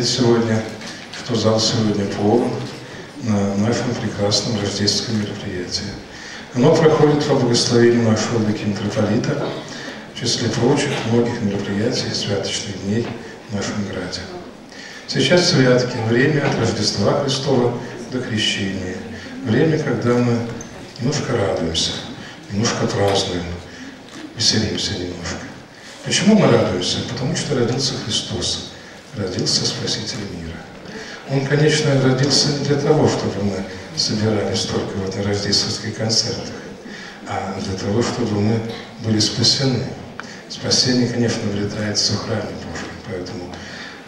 Сегодня, что зал сегодня полон на нашем прекрасном рождественском мероприятии. Оно проходит во благословении нашего митрополита, в числе прочих многих мероприятий и святочных дней в нашем граде. Сейчас святки, время от Рождества Христова до Крещения, время, когда мы немножко радуемся, немножко празднуем, веселимся немножко. Почему мы радуемся? Потому что родился Христос, родился Спаситель мира. Он, конечно, родился не для того, чтобы мы собирались только вот на рождественских концертах, а для того, чтобы мы были спасены. Спасение, конечно, обретается в храме Божьем, поэтому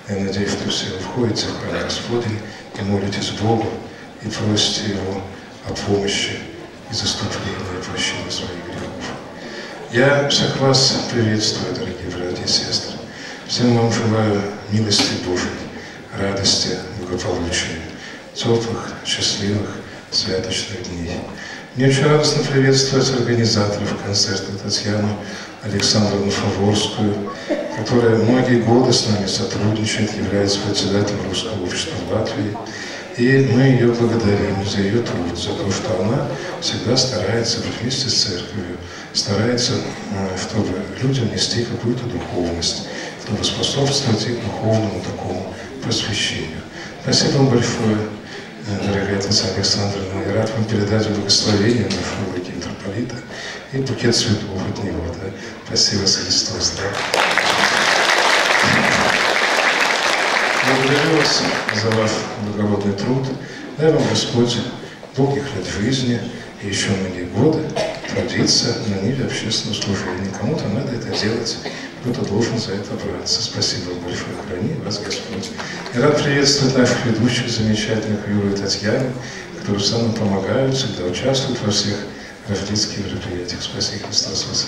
я надеюсь, что все вы входите в храм Господень и молитесь Богу и просите Его о помощи и заступлении и прощении своих грехов. Я всех вас приветствую, дорогие братья и сестры. Всем вам желаю милости Божией, радости, благополучия, теплых, счастливых, святочных дней. Мне очень радостно приветствовать организаторов концерта Татьяну Александровну Фаворскую, которая многие годы с нами сотрудничает, является председателем Русского общества в Латвии. И мы ее благодарим за ее труд, за то, что она всегда старается вместе с церковью, старается, чтобы людям нести какую-то духовность, способствовать их духовному такому просвещению. Спасибо вам большое, дорогая Татьяна Александровна. Я рад вам передать благословение нашего владыки митрополита и букет цветов от него. Да? Спасибо, Христос. Да? Благодарю вас за ваш благородный труд. Дай вам Господь долгих лет жизни и еще многие годы трудиться на ниве общественного служения. Кому-то надо это делать, кто-то должен за это браться. Спасибо вам большое, храни вас Господь. Я рад приветствовать наших ведущих, замечательных Юру и Татьяну, которые сами помогают, всегда участвуют во всех рождественских мероприятиях. Спасибо Христос вас.